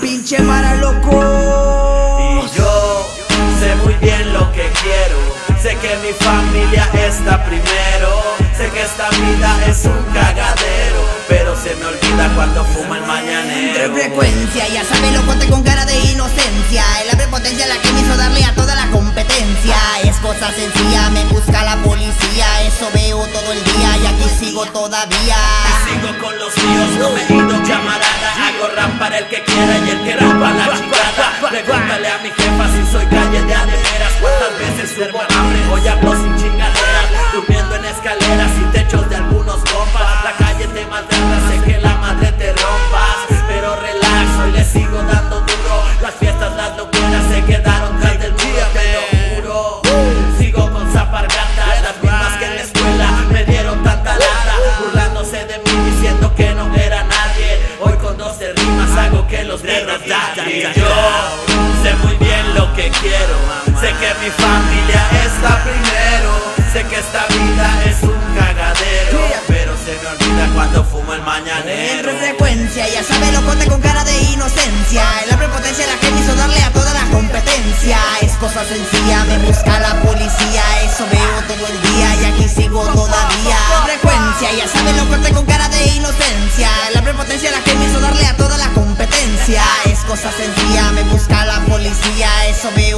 pinche Mara loco. Y yo sé muy bien lo que quiero. Sé que mi familia está primero. Sé que esta vida es un cagadero. Pero se me olvida cuando fumo el mañanero. Entre frecuencia, ya sabe lo conté con cara de inocencia. Es la prepotencia la que me hizo darle a toda la competencia. Es cosa sencilla, me busca la policía. Eso veo todo el día y aquí sigo todavía. Sé muy bien lo que quiero. Sé que mi familia está primero. Sé que esta vida es un cagadero. Pero se me olvida cuando fumo el mañanero. Entre frecuencia, ya sabe lo conté con cara de inocencia. La prepotencia la que me hizo darle a toda la competencia. Es cosa sencilla, me busca la policía. Eso veo todo el día y aquí sigo todavía. Frecuencia, ya sabe lo conté con cara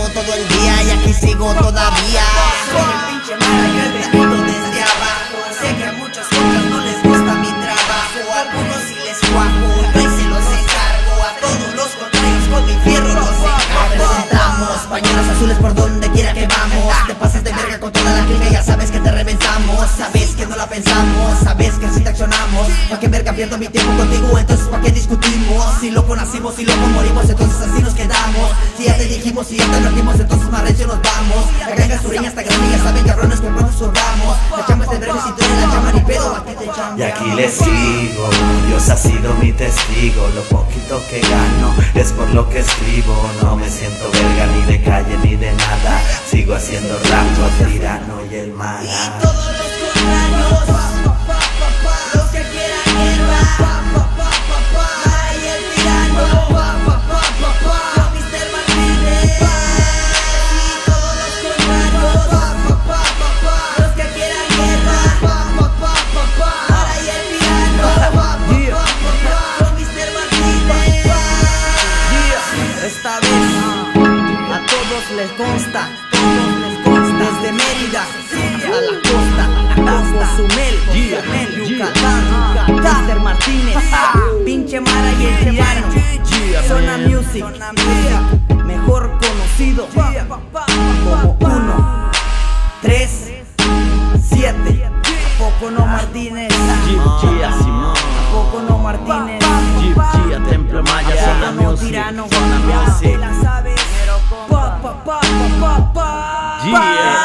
Todo el día y aquí sigo todavía. Soy el pinche mala, yo he venido desde abajo. Sé que a muchos otros no les gusta mi trabajo. A algunos sí les cuajo, y se los encargo. A todos los contrarios con mi fierro los encargo. Representamos pañuelos azules por donde quiera que vamos. La pensamos, sabes que así te accionamos. Pa' que verga pierdo mi tiempo contigo, entonces pa' qué discutimos. Si loco nacimos, si loco morimos, entonces así nos quedamos. Si ya te dijimos, si ya te advertimos, entonces más recio nos vamos. La ganga es sureña hasta grande, ya saben cabrones con cuántos surramos. La chamba es de verga, si tú eres la chamba ni pedo, aquí te echamos. Y aquí le sigo, Dios ha sido mi testigo. Lo poquito que gano es por lo que escribo. No me siento verga ni de calle ni de nada. Sigo haciendo rap, el tirano y el mala. Esta vez a todos les consta, todos les consta, desde Mérida a la Cozumel, Cozumel, Yucatán. Martínez, pinche Mara y el tirano, Zona Music, mejor conocido como uno, tres, siete, ¿a poco no Martínez? ¿A poco no Martínez? Templo Maya, Ya Zona Music, Zona Music. Yeah.